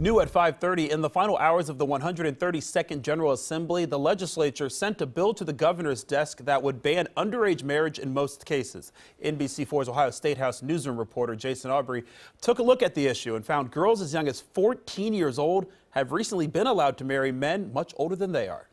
New at 5:30 in the final hours of the 132nd General Assembly, the legislature sent a bill to the governor's desk that would ban underage marriage in most cases. NBC4's Ohio State House newsroom reporter Jason Aubrey took a look at the issue and found girls as young as 14 years old have recently been allowed to marry men much older than they are.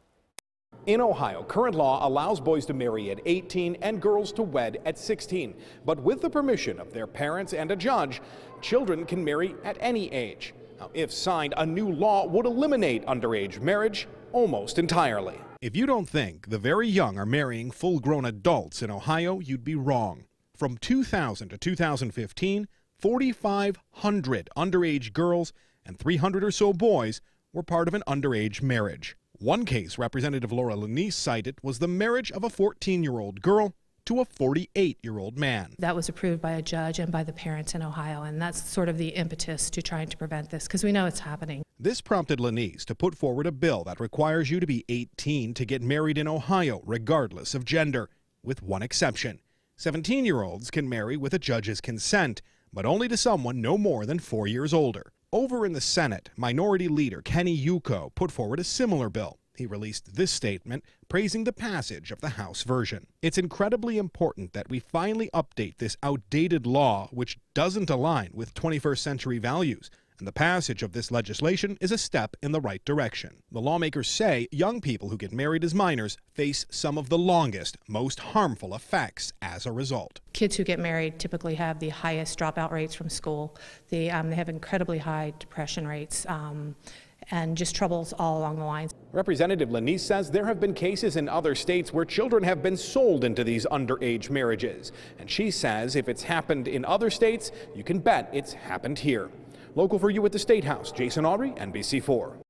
In Ohio, current law allows boys to marry at 18 and girls to wed at 16. But with the permission of their parents and a judge, children can marry at any age. Now, if signed, a new law would eliminate underage marriage almost entirely. If you don't think the very young are marrying full grown adults in Ohio, you'd be wrong. From 2000 to 2015, 4,500 underage girls and 300 or so boys were part of an underage marriage. One case Representative Laura Lanese cited was the marriage of a 14 year old girl to a 48 year old man. That was approved by a judge and by the parents in Ohio, and that's sort of the impetus to trying to prevent this because we know it's happening. This prompted Lanese to put forward a bill that requires you to be 18 to get married in Ohio, regardless of gender, with one exception. 17 year olds can marry with a judge's consent, but only to someone no more than four years older. Over in the Senate, Minority Leader Kenny Yuko put forward a similar bill. He released this statement praising the passage of the House version. It's incredibly important that we finally update this outdated law, which doesn't align with 21st century values. And the passage of this legislation is a step in the right direction. The lawmakers say young people who get married as minors face some of the longest, most harmful effects as a result. Kids who get married typically have the highest dropout rates from school. They, um, they have incredibly high depression rates. Um, and just troubles all along the lines. Representative Lanese says there have been cases in other states where children have been sold into these underage marriages. And she says if it's happened in other states, you can bet it's happened here. Local for you at the State House, Jason Aubrey, NBC4.